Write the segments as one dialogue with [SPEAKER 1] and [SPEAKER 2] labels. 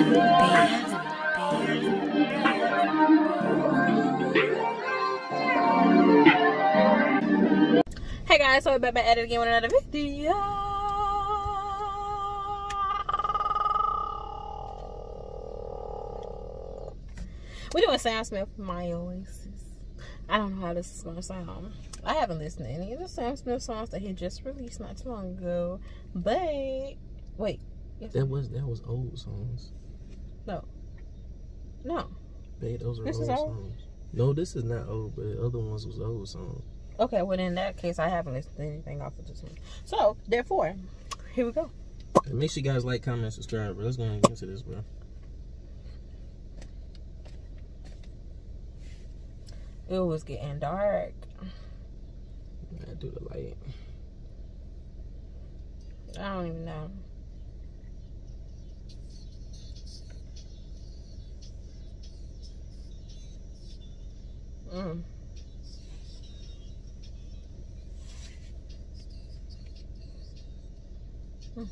[SPEAKER 1] Hey guys, so we're back at it again with another video. We're doing Sam Smith, My Oasis. I don't know how this is gonna sound. I haven't listened to any of the Sam Smith songs that he just released not too long ago. But wait.
[SPEAKER 2] That was that was old songs.
[SPEAKER 1] No. No.
[SPEAKER 2] Babe, those are this old, old songs. No, this is not old, but the other ones was old songs.
[SPEAKER 1] Okay, well in that case, I haven't listened to anything off of this one. So therefore, here we go.
[SPEAKER 2] make sure you guys like, comment, subscribe. Bro. Let's go and get into this, bro.
[SPEAKER 1] It was getting dark.
[SPEAKER 2] I do the light.
[SPEAKER 1] I don't even know. Mm. Mm.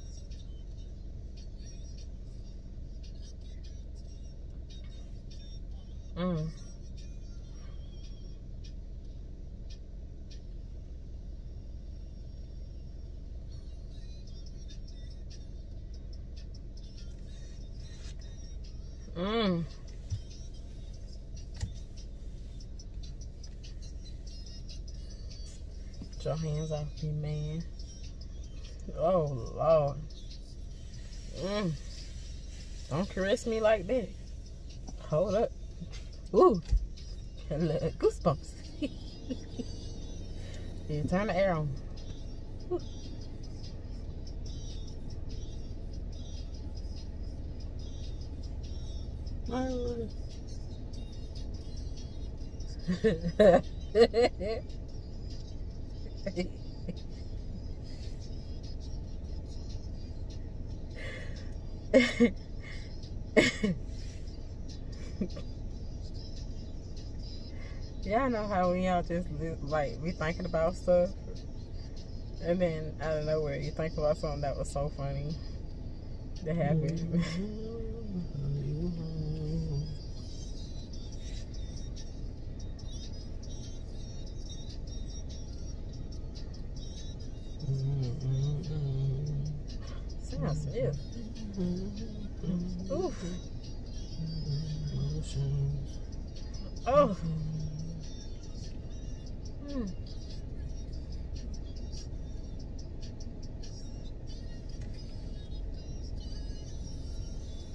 [SPEAKER 1] Mm. Mm. Your hands off me, man. Oh, Lord. Mm. Don't caress me like that. Hold up. Ooh. Goosebumps. yeah, turn the air on. Ooh. y'all know how we all just like be thinking about stuff. And then out of nowhere you think about something that was so funny that happened mm-hmm. Sam Smith. Oof. Oh. Mm.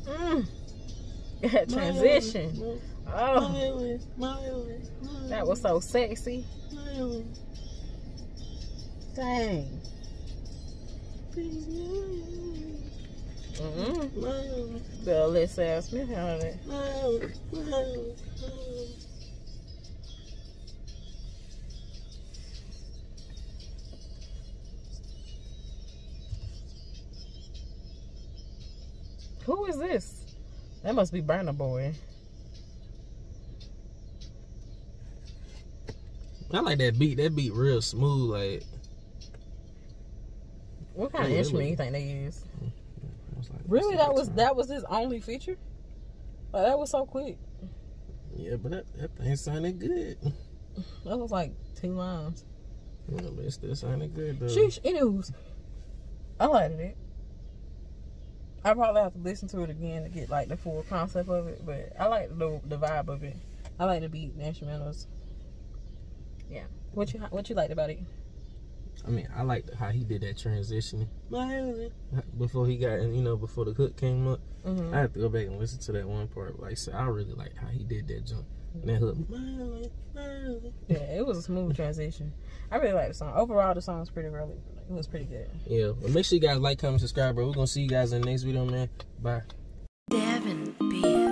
[SPEAKER 1] Mm. That transition. Oh. That was so sexy. Dang. Mm-hmm. Girl, let's ask me how it. Who is this? That must be Burna Boy.
[SPEAKER 2] I like that beat. That beat real smooth, like.
[SPEAKER 1] What kind of instrument you think they use? Like, really, that was time. that was his only feature. Like that was so quick.
[SPEAKER 2] Yeah, but that, that thing sounded good.
[SPEAKER 1] That was like two lines.
[SPEAKER 2] Yeah, but it still sounded good though.
[SPEAKER 1] Sheesh, anyways, I liked it. I probably have to listen to it again to get like the full concept of it, but I like the the vibe of it. I like the beat, the instrumentals. Yeah. What you what you liked about it?
[SPEAKER 2] I mean, I liked how he did that transition before he got, in, you know, before the hook came up. Mm-hmm. I have to go back and listen to that one part. Like, so I really like how he did that jump. And that hook.
[SPEAKER 1] Yeah, it was a smooth transition. I really like the song. Overall, the song was pretty really, it was pretty good.
[SPEAKER 2] Yeah, well, make sure you guys like, comment, subscribe, bro. We're gonna see you guys in the next video, man. Bye.
[SPEAKER 1] Devin B.